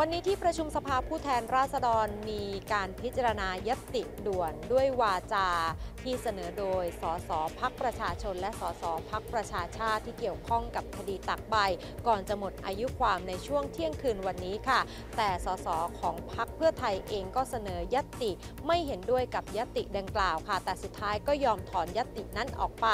วันนี้ที่ประชุมสภาผู้แทนราษฎรมีการพิจารณายติด่วนด้วยวาจาที่เสนอโดย สสพักประชาชน และสสพักประชาชาติที่เกี่ยวข้องกับคดีตักใบ ก่อนจะหมดอายุความในช่วงเที่ยงคืนวันนี้ค่ะ แต่สสของพักเพื่อไทยเองก็เสนอยติไม่เห็นด้วยกับยติดังกล่าวค่ะ แต่สุดท้ายก็ยอมถอนยตตินั้นออกไป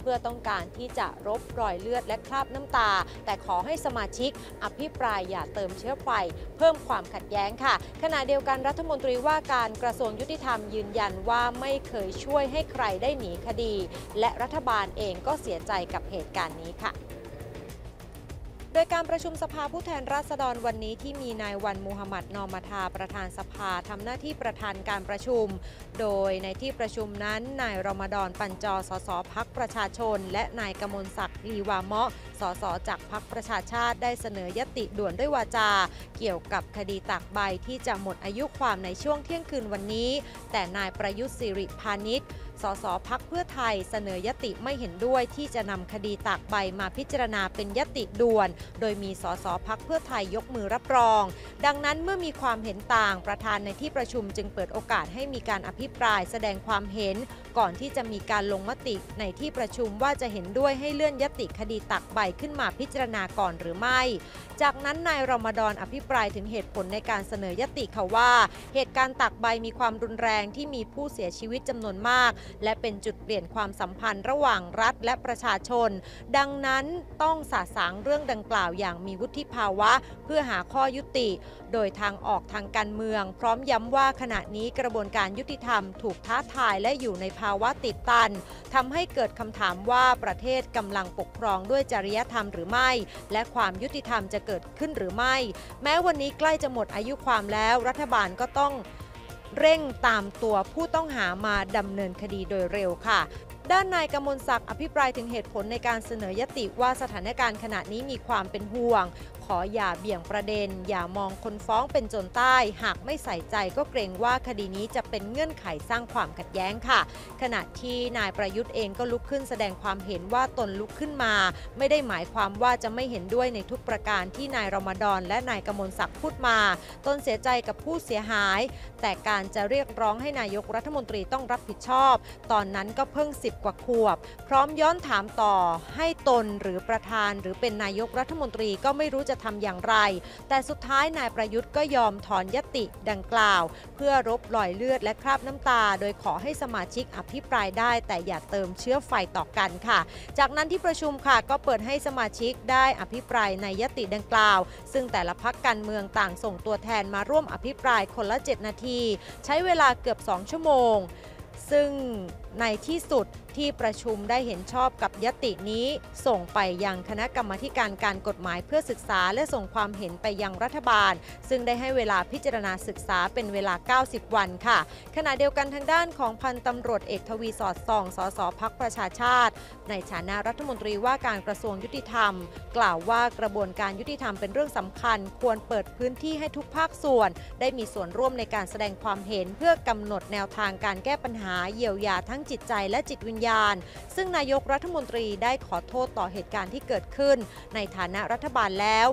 เพื่อต้องการที่จะรบรอยเลือดและคราบน้ำตา แต่ขอให้สมาชิกอภิปรายอย่าเติมเชื้อไฟ เพิ่มความขัดแย้งค่ะ ขณะเดียวกันรัฐมนตรีว่าการกระทรวงยุติธรรมยืนยันว่าไม่เคยช่วยให้ใครได้หนีคดี และรัฐบาลเองก็เสียใจกับเหตุการณ์นี้ค่ะ ดยการประชุมสภาผู้แทนราษฎรวันนี้ที่มีนายวันมูฮัมหมัดนอมาทาประธานสภาทำหน้าที่ประธานการประชุม โดยในที่ประชุมนั้นนายรอมฎอนปัญจอสสพักประชาชน และนายกมลศักดิ์ลีวาเมาะสสจากพักประชาชาติได้เสนอยติด่วนด้วยวาจา เกี่ยวกับคดีตากใบที่จะหมดอายุความในช่วงเที่ยงคืนวันนี้ แต่นายประยุทธ์สิริพานิช สสพักเพื่อไทยเสนอยติไม่เห็นด้วยที่จะนำคดีตากใบมาพิจารณาเป็นยติด่วน โดยมีสสพักเพื่อไทยยกมือรับรอง ดังนั้นเมื่อมีความเห็นต่างประธานในที่ประชุมจึงเปิดโอกาสให้มีการอภิปรายแสดงความเห็น ก่อนที่จะมีการลงมติในที่ประชุมว่าจะเห็นด้วยให้เลื่อนยติคดีตักใบขึ้นมาพิจารณาก่อนหรือไม่ จากนั้นนายรมฎอนอภิปรายถึงเหตุผลในการเสนอยติค่ะว่า เหตุการณ์ตักใบมีความรุนแรงที่มีผู้เสียชีวิตจำนวนมาก และเป็นจุดเปลี่ยนความสัมพันธ์ระหว่างรัฐและประชาชน ดังนั้นต้องสาสางเรื่องดังกล่าวอย่างมีวุฒิภาวะ เพื่อหาข้อยุติโดยทางออกทางการเมือง พร้อมย้ำว่าขณะนี้กระบวนการยุติธรรมถูกท้าทายและอยู่ในภาวะติดตันทำให้เกิดคำถามว่าประเทศกำลังปกครองด้วยจริยธรรมหรือไม่ และความยุติธรรมจะเกิดขึ้นหรือไม่ แม้วันนี้ใกล้จะหมดอายุความแล้ว รัฐบาลก็ต้องเร่งตามตัวผู้ต้องหามาดำเนินคดีโดยเร็วค่ะ ด้านนายกมลศักดิ์อภิปรายถึงเหตุผลในการเสนอยติว่าสถานการณ์ขณะนี้มีความเป็นห่วง ขออย่าเบี่ยงประเด็น อย่ามองคนฟ้องเป็นจรใต้ หากไม่ใส่ใจก็เกรงว่าคดีนี้จะเป็นเงื่อนไขสร้างความขัดแย้งค่ะ ขณะที่นายประยุทธ์เองก็ลุกขึ้นแสดงความเห็นว่าตนลุกขึ้นมา ไม่ได้หมายความว่าจะไม่เห็นด้วยในทุกประการที่นายรมฎอนและนายกมลศักดิ์พูดมา ตนเสียใจกับผู้เสียหาย แต่การจะเรียกร้องให้นายกรัฐมนตรีต้องรับผิดชอบ ตอนนั้นก็เพิ่ง 10 กว่าขวบ พร้อมย้อนถามต่อให้ตนหรือประธาน หรือเป็นนายกรัฐมนตรีก็ไม่รู้จะทำอย่างไร แต่สุดท้ายนายประยุทธ์ก็ยอมถอนยติดังกล่าว เพื่อรบรอยเลือดและคราบน้ำตา โดยขอให้สมาชิกอภิปรายได้ แต่อย่าเติมเชื้อไฟต่อกันค่ะ จากนั้นที่ประชุมค่ะก็เปิดให้สมาชิกได้อภิปรายในยติดังกล่าว ซึ่งแต่ละพักการเมืองต่างส่งตัวแทนมาร่วมอภิปรายคนละ 7 นาที ใช้เวลาเกือบ 2 ชั่วโมง ซึ่งในที่สุด ที่ประชุมได้เห็นชอบกับยตินี้ ส่งไปยังคณะกรรมการการกฎหมายเพื่อศึกษาและส่งความเห็นไปยังรัฐบาล ซึ่งได้ให้เวลาพิจารณาศึกษาเป็นเวลา 90 วันค่ะ ขณะเดียวกันทางด้านของพันตำรวจเอกทวีสอดส่องสสพักประชาชาติ ในฐานะรัฐมนตรีว่าการกระทรวงยุติธรรม กล่าวว่ากระบวนการยุติธรรมเป็นเรื่องสำคัญ ควรเปิดพื้นที่ให้ทุกภาคส่วน ได้มีส่วนร่วมในการแสดงความเห็นเพื่อกำหนดแนวทางการแก้ปัญหาเยียวยาทั้งจิตใจและจิตวิญญาณซึ่งนายกรัฐมนตรีได้ขอโทษต่อเหตุการณ์ที่เกิดขึ้น ในฐานะรัฐบาลแล้ว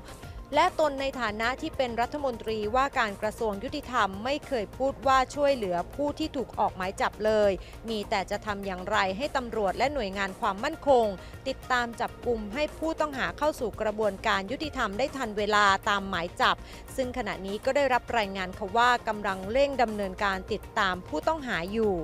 และตนในฐานะที่เป็นรัฐมนตรีว่าการกระทรวงยุติธรรมไม่เคยพูดว่าช่วยเหลือผู้ที่ถูกออกหมายจับเลย มีแต่จะทำอย่างไรให้ตำรวจและหน่วยงานความมั่นคง ติดตามจับกลุ่มให้ผู้ต้องหาเข้าสู่กระบวนการยุติธรรมได้ทันเวลาตามหมายจับ ซึ่งขณะนี้ก็ได้รับรายงานค่ะว่ากำลังเร่งดำเนินการติดตามผู้ต้องหาอยู่